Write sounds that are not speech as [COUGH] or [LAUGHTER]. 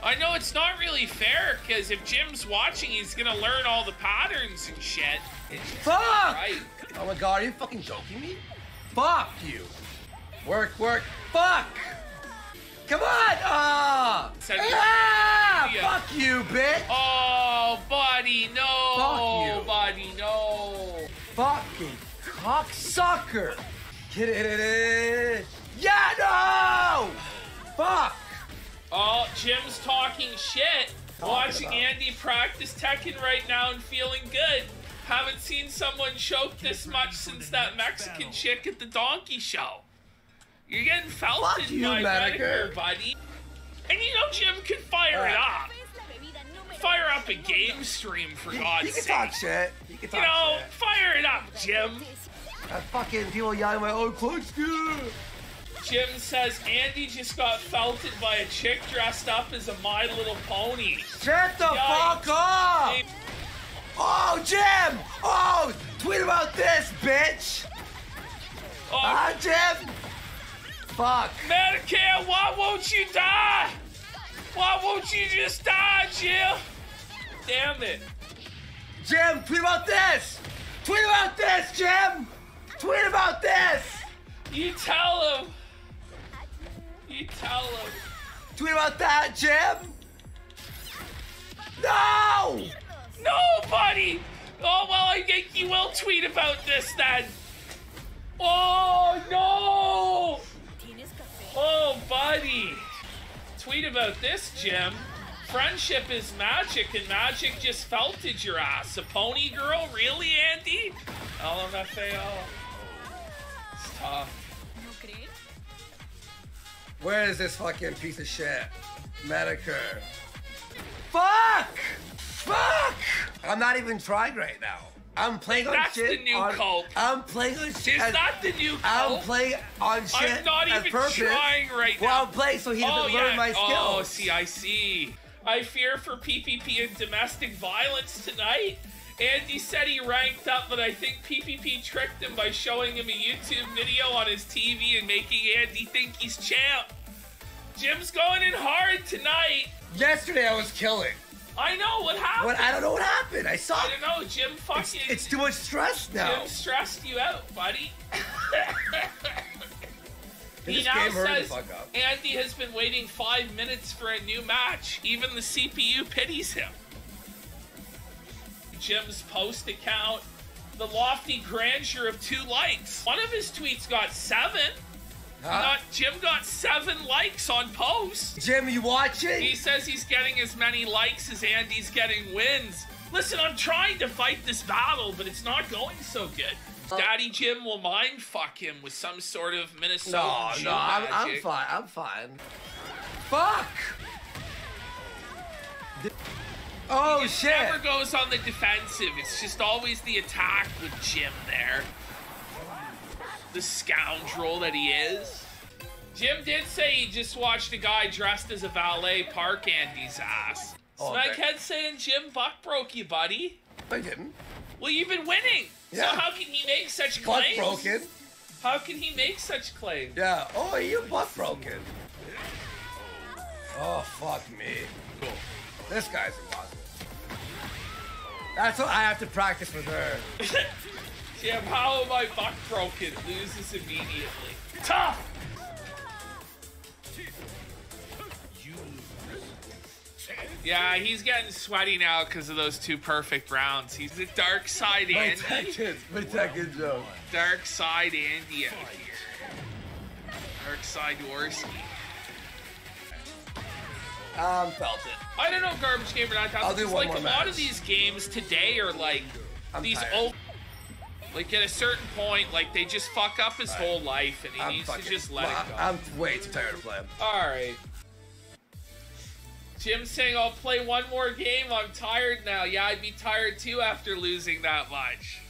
I know it's not really fair because if Jim's watching, he's gonna learn all the patterns and shit. Fuck! Right. Oh my god, are you fucking joking me? Fuck you. Work, work, fuck! Come on! Ah! Said- ah! Yeah. Fuck you, bitch! Oh, buddy, no. Fuck you. buddy, no. Fucking cocksucker! Get it? Yeah, no! Fuck! Oh, Jim's talking shit. Watching about? Andy practice Tekken right now and feeling good. Haven't seen someone choke this much since that Mexican chick at the donkey show. You're getting felted Fuck you, by Medicare. Medicare, buddy. And you know Jim can fire it up. Fire up a game stream for God's sake. You can sake. talk shit. You can You talk know, shit. fire it up, Jim. I fucking people yelling my own oh, clothes, dude. Jim says Andy just got felted by a chick dressed up as a My Little Pony. Shut the Yikes. fuck up! Oh, Jim! Oh, tweet about this, bitch! Oh, Ah, Jim! Fuck. Medicare, why won't you die? Why won't you just die, Jim? Damn it. Jim, tweet about this! Tweet about this, Jim! Tweet about this! You tell him. You tell him. Tweet about that, Jim! No! No, buddy. Oh, well, I think you will tweet about this then. Oh, no. Oh, buddy. Tweet about this, Jim. Friendship is magic, and magic just felted your ass. A pony girl? Really, Andy? LMFAO. It's tough. Where is this fucking piece of shit? Medicare. Fuck! Fuck! I'm not even trying right now. I'm playing on That's shit. the new on, cult. I'm playing on shit. As- that the new cult. I'm playing on shit. I'm not even purpose. trying right Well, now. I'm playing so he doesn't Oh, learn yeah. my oh, skills. Oh, see, I see. I fear for PPP and domestic violence tonight. Andy said he ranked up, but I think PPP tricked him by showing him a YouTube video on his TV and making Andy think he's champ. Jim's going in hard tonight. Yesterday I was killing. I know what happened. What I don't know what happened. I saw I don't know. Jim It's, fucking. it's too much stress now. Jim stressed you out, buddy. [LAUGHS] he now says. Andy has been waiting five minutes for a new match. Even the CPU pities him. Jim's Poast account, the lofty grandeur of two likes. One of his tweets got seven. Huh? Jim got seven likes on Poast. Jim, you watching? He says he's getting as many likes as Andy's getting wins. Listen, I'm trying to fight this battle, but it's not going so good. Uh, Daddy Jim will mind fuck him with some sort of Minnesota no, Jew no, I'm, I'm fine. I'm fine. Fuck! Oh He shit! never goes on the defensive. It's just always the attack with Jim there. The scoundrel that he is. Jim did say he just watched a guy dressed as a valet park Andy's ass. Oh, Smeghead saying Jim buck broke you, buddy. I didn't. Well, you've been winning. Yeah. So how can he make such Butt claims? broken. How can he make such claims? Yeah. Oh, you butt broken. Oh fuck me. Cool. This guy's impossible. That's what I have to practice with her. [LAUGHS] Jim, how am I buck broken? Loses immediately. Tough! Yeah, he's getting sweaty now because of those two perfect rounds. He's the dark side Andy. My. Tekken, my Tekken joke. Dark side Andy out here. Dark side Warski. Um, felt it. I don't know, Garbage game or Not I'll do one like more a lot match. of these games today are like I'm these tired. old. Like at a certain point, like they just fuck up his Right. whole life, and he I'm needs fucking, to just let well, it go. I'm way too tired to play him. All right. Jim saying I'll play one more game. I'm tired now. Yeah, I'd be tired too after losing that much.